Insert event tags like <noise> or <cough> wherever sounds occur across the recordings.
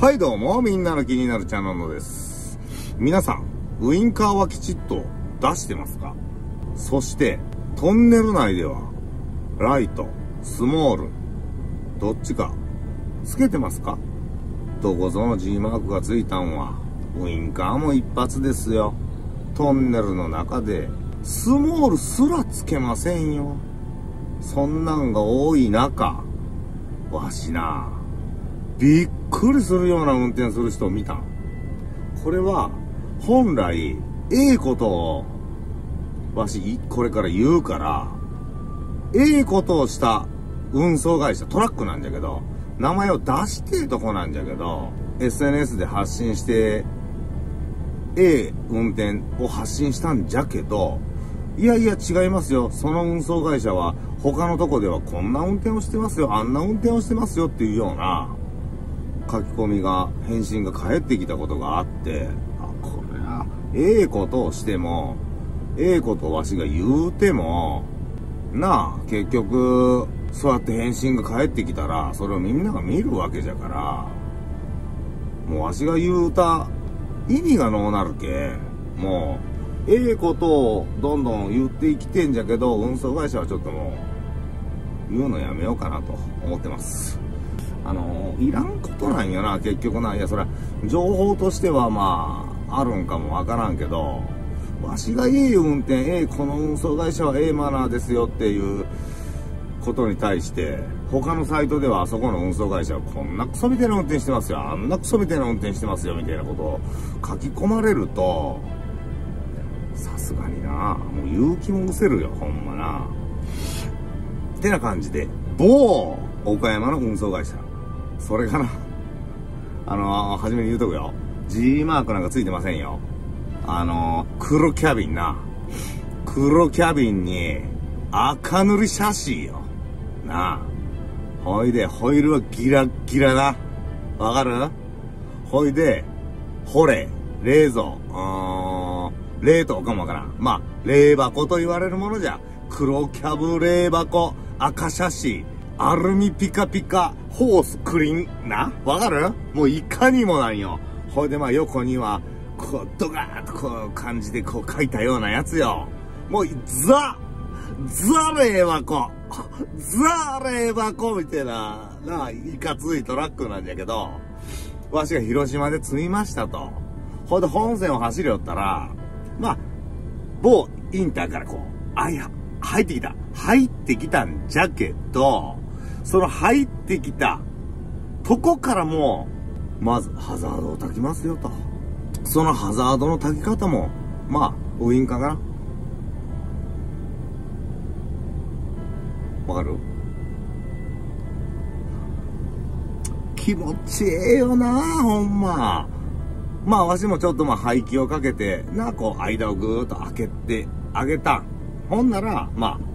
はいどうも、みんなの気になるチャンネルです。皆さん、ウインカーはきちっと出してますか？そして、トンネル内では、ライト、スモール、どっちか、つけてますか？どこぞの G マークがついたんは、ウインカーも一発ですよ。トンネルの中で、スモールすらつけませんよ。そんなんが多い中、わしな、びっくりするような運転する人を見た。これは、本来、ええことを、わし、これから言うから、ええことをした運送会社、トラックなんじゃけど、名前を出してるとこなんじゃけど、SNS で発信して、ええ運転を発信したんじゃけど、いやいや違いますよ。その運送会社は他のとこではこんな運転をしてますよ。あんな運転をしてますよっていうような書き込みが、返信が返ってきたことがあって、あ、これは、ええことをしても、ええことをわしが言うても、なあ、結局、そうやって返信が返ってきたら、それをみんなが見るわけじゃから、もうわしが言うた意味がのうなるけ、もう、ええことをどんどん言ってきてんじゃけど、運送会社はちょっともう、言うのやめようかなと思ってます。あの、いらんことなんよな、結局な。いや、それは、情報としてはまあ、あるんかもわからんけど、わしがええ運転、ええ、この運送会社はええマナーですよっていうことに対して、他のサイトではあそこの運送会社はこんなクソみたいな運転してますよ、あんなクソみたいな運転してますよ、みたいなことを書き込まれると、さすがにな、もう勇気も失せるよ、ほんまな。ってな感じで、某岡山の運送会社。それかな。あのー、初めに言うとくよ。G マークなんかついてませんよ。あの、黒キャビンな。黒キャビンに赤塗りシャシーよ。なあ。ほいで、ホイールはギラギラな。わかる？ほいで、ほれ、冷蔵、うーん、冷凍かもわからん。まあ、冷箱と言われるものじゃ。黒キャブ冷箱、赤シャシ、アルミピカピカ、ホースクリーン？な？わかる？もういかにもなんよ。ほいでまあ横には、こう、ドガーッとこう感じでこう書いたようなやつよ。もう、ザザレー箱ザレー箱みたいな、なあ、いかついトラックなんじゃけど、わしが広島で積みましたと。ほいで本線を走りよったら、まあ、某インターからこう、あ、いや、入ってきた。入ってきたんじゃけど、その入ってきたとこからも、まずハザードを焚きますよと。そのハザードの焚き方も、まあ、ウインカーかな。わかる？気持ちええよなほんま。まあ、わしもちょっとまあ、排気をかけて、な、こう、間をぐーっと開けてあげた。ほんなら、まあ、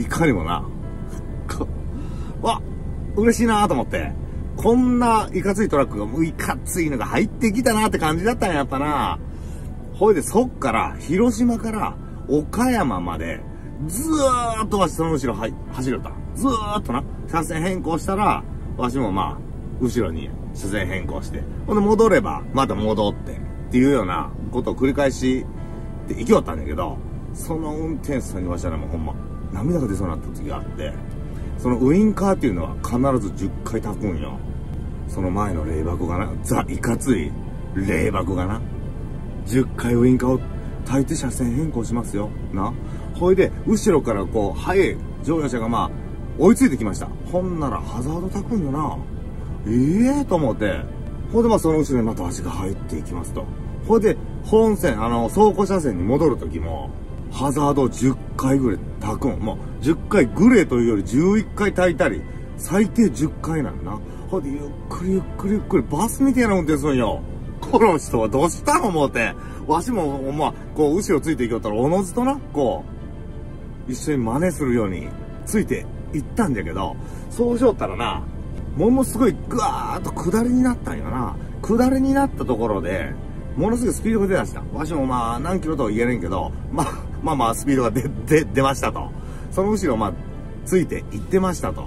いかにもな。わ、嬉しいなと思って。こんないかついトラックが、もういかついのが入ってきたなって感じだったんやったな。ほいで、そっから、広島から岡山まで、ずーっとわしその後ろは走るた。ずーっとな、車線変更したら、わしもまあ、後ろに車線変更して、ほんで戻れば、また戻って、っていうようなことを繰り返し、で行きよったんだけど、その運転手さんにわしはもうほんま、涙が出そうになった時があって、そのウインカーっていうのは必ず10回炊くんよ。その前の冷箱がな、ザ・いかつい冷箱がな、10回ウインカーを炊いて車線変更しますよ。な。ほいで、後ろからこう、速い乗用車がまあ、追いついてきました。ほんならハザード炊くんよな。ええー、と思って、ほいでまあその後ろにまた足が入っていきますと。ほいで、本線、あの、走行車線に戻るときも、ハザード10回ぐらい炊くん。もう10回グレーというより11回炊いたり、最低10回なんな。ほんで、ゆっくりゆっくりゆっくりバスみたいな運転するんよ。この人はどうしたん思うて。わしも、まあ、こう、後ろついていきよったら、おのずとな、こう、一緒に真似するように、ついていったんだけど、そうしよったらな、ものすごいぐわーっと下りになったんよな。下りになったところで、ものすごいスピードが出ました。わしもまあ、何キロとは言えないけど、まあ、まあまあ、スピードが出、<laughs> 出、出ましたと。その後ろ、まあ、ついて行ってましたと。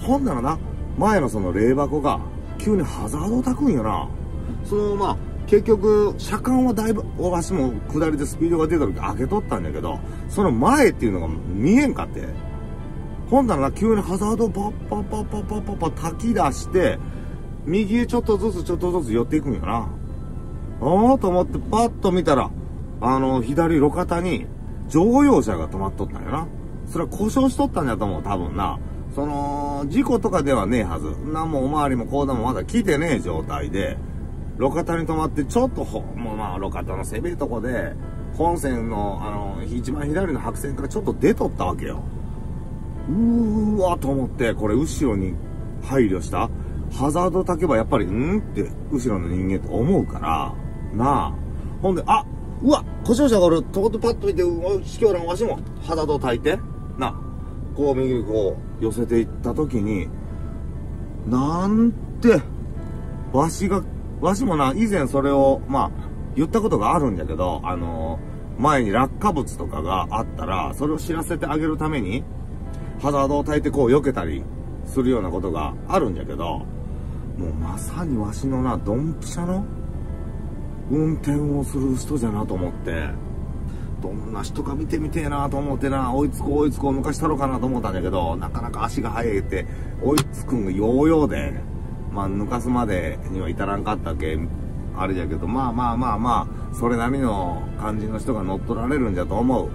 ほんならな、前のその冷箱が、急にハザードを焚くんよな。その、まあ、結局、車間はだいぶ、わしも下りでスピードが出た時開けとったんだけど、その前っていうのが見えんかって。ほんならな急にハザードをパッパッパッパッパッパッパ焚き出して、右へちょっとずつちょっとずつ寄っていくんよな。おーと思ってパッと見たら、あの、左路肩に乗用車が止まっとったんやな。それは故障しとったんやと思う、多分な。その、事故とかではねえはず。なんもおまわりもこうだもまだ来てねえ状態で、路肩に止まって、ちょっとほ、もうまあ、路肩の狭いとこで、本線の、あの、一番左の白線からちょっと出とったわけよ。うーわと思って、これ後ろに配慮したハザード焚けばやっぱり、んって後ろの人間と思うから、なあ。ほんで、あうわ故障車がおるとことパッと見て、うしきょらんわしもハザード焚いて、な。こう右にこう寄せていった時に、なんて、わしが、わしもな、以前それを、まあ、言ったことがあるんだけど、あの前に落下物とかがあったら、それを知らせてあげるために、ハザードを焚いてこう避けたりするようなことがあるんだけど、もうまさにわしのな、ドンピシャの運転をする人じゃなと思って、どんな人か見てみてえなと思ってな、追いつこう追いつこう昔たろうかなと思ったんだけど、なかなか足が速いって、追いつくんがヨーヨーで、まあ抜かすまでには至らんかったけ、あれじゃけど、まあまあまあまあ、それなりの感じの人が乗っ取られるんじゃと思う。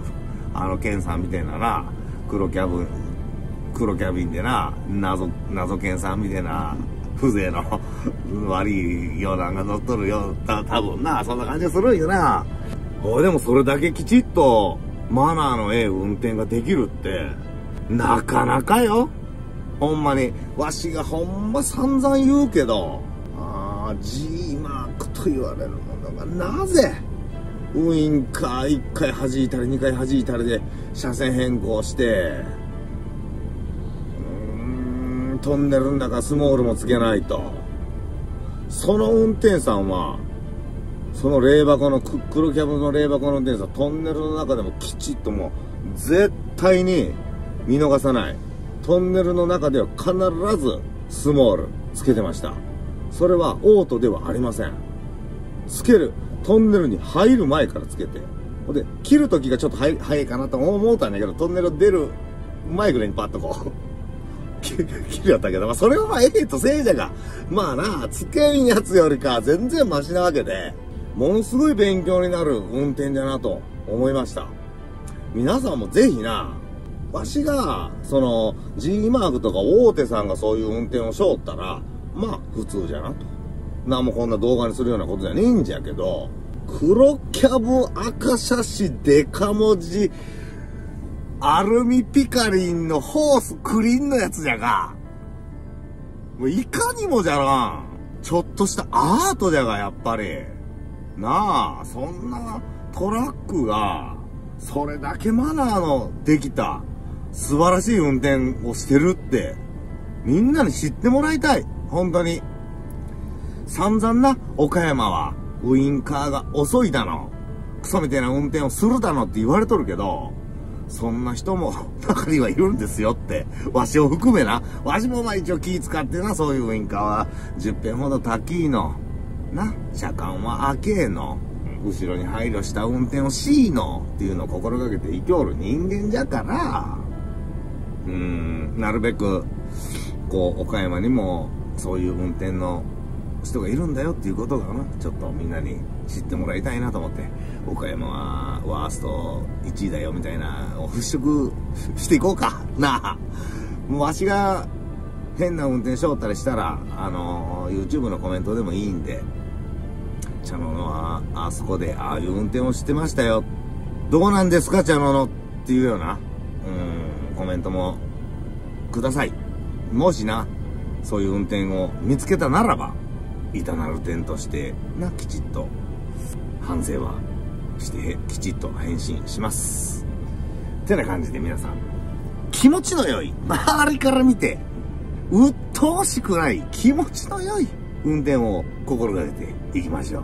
あの、ケンさんみたいなな、黒キャブ、黒キャビンでな、謎、謎ケンさんみたいな、風情の <laughs> 悪いようなんが乗っとるよ、た、多分な、そんな感じがするんよな。おでもそれだけきちっとマナーのええ運転ができるって、なかなかよ。ほんまに、わしがほんま散々言うけど、ああ、G マークと言われるものがなぜ、ウインカー1回弾いたり2回弾いたりで車線変更して、トンネルの中スモールもつけないと。その運転手さんは、その冷箱の、黒キャブの冷箱の運転手さん、トンネルの中でもきちっともう、絶対に見逃さない。トンネルの中では必ずスモールつけてました。それはオートではありません。つける。トンネルに入る前からつけてほん。で、切る時がちょっと早いかなと思ったんだけど、トンネル出る前ぐらいにパッとこう切るやったけど、まあ、それはまあ、ええとせいじゃが。まあな、つけんやつよりか全然マシなわけで、ものすごい勉強になる運転だなと思いました。皆さんもぜひな、わしが、その、G マークとか大手さんがそういう運転をしょったら、まあ、普通じゃなと。なんもこんな動画にするようなことじゃねえんじゃけど、黒キャブ赤写真デカ文字、アルミピカリンのホースクリーンのやつじゃが。もういかにもじゃらん。ちょっとしたアートじゃが、やっぱり。なあ、そんなトラックが、それだけマナーのできた、素晴らしい運転をしてるって、みんなに知ってもらいたい。本当に。散々な、岡山は、ウインカーが遅いだの。クソみたいな運転をするだのって言われとるけど、そんな人も <laughs> 中にはいるんですよって。わしを含めな。わしもまあ一応気使ってな、そういうウインカーは10遍ほど高いの。な、車間は開けの。後ろに配慮した運転をしいのっていうのを心がけて生きおる人間じゃから、うーん、なるべく、こう、岡山にもそういう運転の人がいるんだよっていうことがな、ちょっとみんなに知ってもらいたいなと思って、岡山はワースト1位だよみたいな、を払拭していこうか。<laughs> なあ。もうわしが変な運転しよったりしたら、あの、YouTube のコメントでもいいんで、茶野のは、あそこで、ああいう運転をしてましたよ。どうなんですか、茶野のっていうような、うん、コメントもください。もしな、そういう運転を見つけたならば、いたなる点としてな、きちっと反省はしてきちっと返信します。ってな感じで皆さん、気持ちの良い、周りから見て、鬱陶しくない気持ちの良い運転を心がけていきましょう。